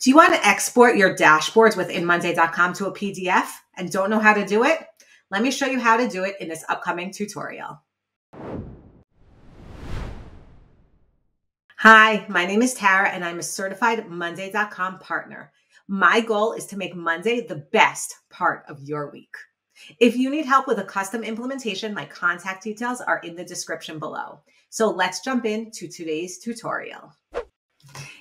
Do you want to export your dashboards within Monday.com to a PDF and don't know how to do it? Let me show you how to do it in this upcoming tutorial. Hi, my name is Tara and I'm a certified Monday.com partner. My goal is to make Monday the best part of your week. If you need help with a custom implementation, my contact details are in the description below. So let's jump into today's tutorial.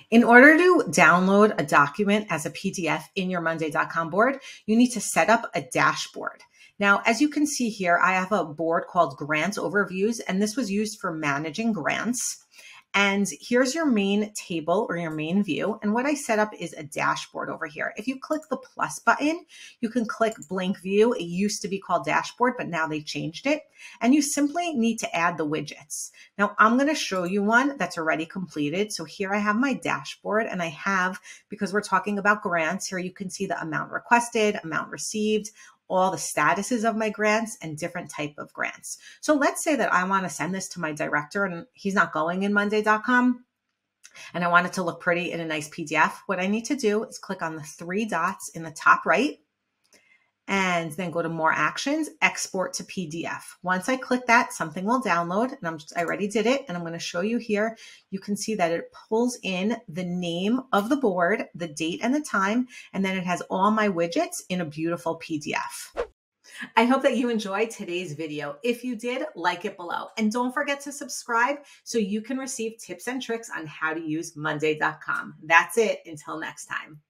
In order to download a document as a PDF in your Monday.com board, you need to set up a dashboard. Now, as you can see here, I have a board called Grant Overviews, and this was used for managing grants. And here's your main table or your main view. And what I set up is a dashboard over here. If you click the plus button, you can click blank view. It used to be called dashboard, but now they changed it. And you simply need to add the widgets. Now I'm going to show you one that's already completed. So here I have my dashboard and I have, because we're talking about grants, here you can see the amount requested, amount received, all the statuses of my grants and different type of grants. So let's say that I want to send this to my director and he's not going in monday.com and I want it to look pretty in a nice PDF. What I need to do is click on the three dots in the top right and then go to more actions, export to PDF. Once I click that, something will download and I'm just, I already did it. And I'm going to show you here. You can see that it pulls in the name of the board, the date and the time, and then it has all my widgets in a beautiful PDF. I hope that you enjoyed today's video. If you did, like it below. And don't forget to subscribe so you can receive tips and tricks on how to use Monday.com. That's it. Until next time.